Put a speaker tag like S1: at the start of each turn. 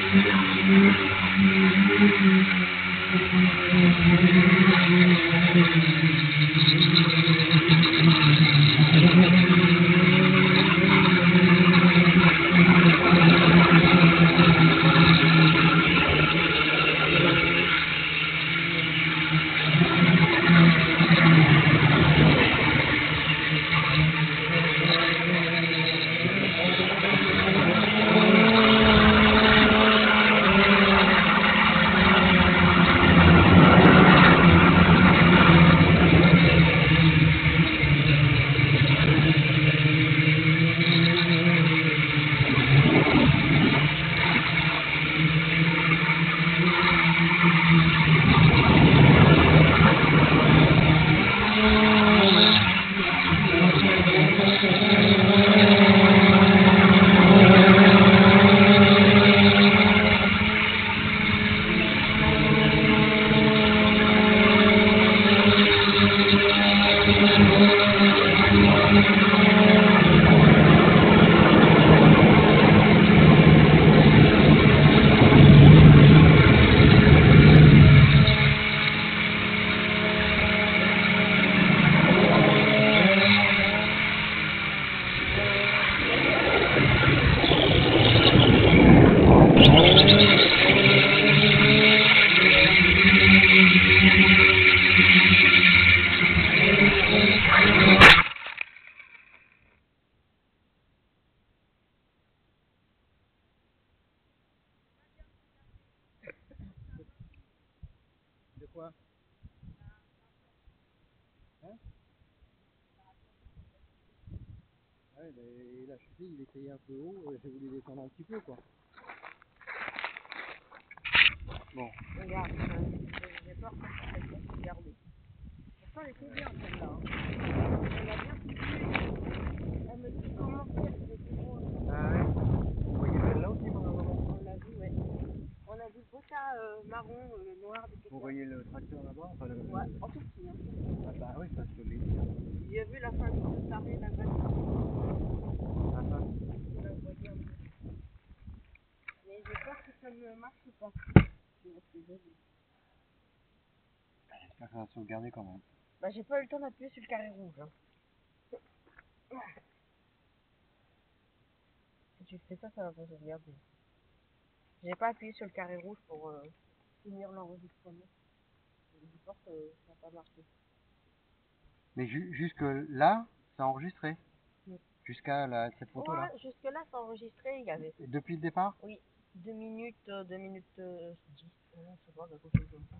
S1: Thank you. De quoi Hein? Ouais, mais il a chuté, il était un peu haut, j'ai voulu descendre un petit peu quoi. Bon,
S2: Regarde, euh, j'ai peur que ça se regarder. Pourtant, elle était bien celle-là. hein. Elle a bien coupé. Elle me dit comment faire, c'était drôle.
S1: ah ouais, vous voyez celle-là aussi pendant un moment
S2: On l'a vu, ouais. On a euh, marron, euh, noir
S1: Vous voyez le tracteur là-bas enfin, le...
S2: Ouais, en tout petit. Hein.
S1: Ah bah oui, parce que les...
S2: J'ai vu la fin de la vache.
S1: Ah, ah.
S2: Mais j'ai peur que ça ne marche pas. Debout.
S1: J'espère que ça va sauvegarder quand même.
S2: Bah, j'ai pas eu le temps d'appuyer sur le carré rouge. Hein. Si tu fais ça, ça va pas sauvegarder. J'ai pas appuyé sur le carré rouge pour euh, finir l'enregistrement. Peur que ça va pas marcher.
S1: Mais ju- jusque là, ça a enregistré
S2: Oui.
S1: Jusqu'à cette photo là
S2: Ouais, jusque là, c'est enregistré. Il y avait
S1: Depuis le départ?
S2: 2 minutes, 2 minutes euh, 10. Ouais, je sais pas, quelque chose comme ça.